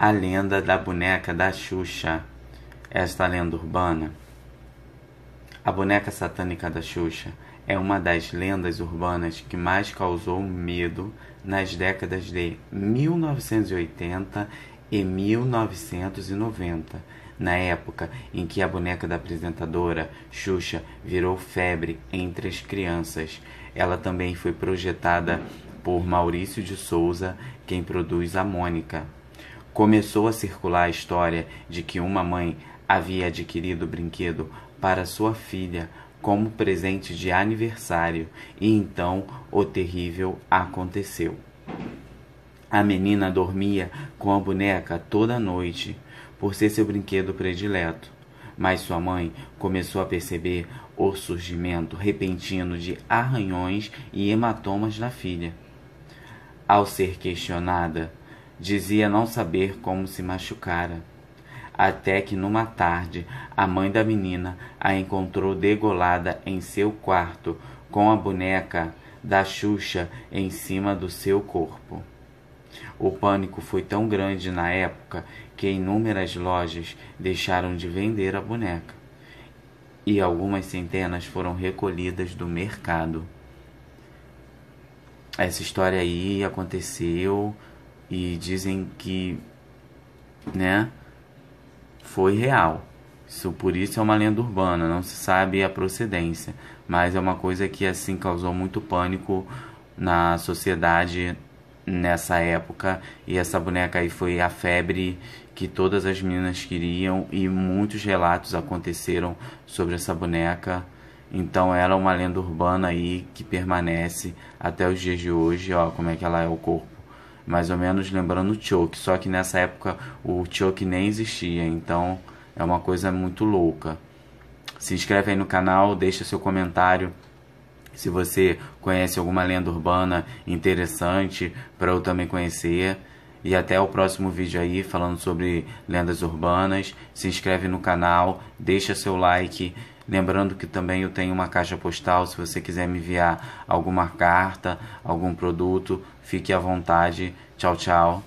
A lenda da boneca da Xuxa. Esta lenda urbana. A boneca satânica da Xuxa é uma das lendas urbanas que mais causou medo nas décadas de 1980 e 1990, na época em que a boneca da apresentadora Xuxa virou febre entre as crianças. Ela também foi projetada por Maurício de Souza, quem produz a Mônica começou a circular a história de que uma mãe havia adquirido o brinquedo para sua filha como presente de aniversário e então o terrível aconteceu. A menina dormia com a boneca toda noite, por ser seu brinquedo predileto, mas sua mãe começou a perceber o surgimento repentino de arranhões e hematomas na filha. Ao ser questionada, Dizia não saber como se machucara. Até que numa tarde a mãe da menina a encontrou degolada em seu quarto com a boneca da Xuxa em cima do seu corpo. O pânico foi tão grande na época que inúmeras lojas deixaram de vender a boneca e algumas centenas foram recolhidas do mercado. Essa história aí aconteceu e dizem que, né, foi real. Isso por isso é uma lenda urbana, não se sabe a procedência, mas é uma coisa que assim causou muito pânico na sociedade nessa época e essa boneca aí foi a febre que todas as meninas queriam e muitos relatos aconteceram sobre essa boneca. Então ela é uma lenda urbana aí que permanece até os dias de hoje, ó, como é que ela é o corpo mais ou menos lembrando o Choke, só que nessa época o Choke nem existia, então é uma coisa muito louca. Se inscreve aí no canal, deixa seu comentário se você conhece alguma lenda urbana interessante para eu também conhecer. E até o próximo vídeo aí falando sobre lendas urbanas. Se inscreve no canal, deixa seu like. Lembrando que também eu tenho uma caixa postal, se você quiser me enviar alguma carta, algum produto, fique à vontade. Tchau, tchau.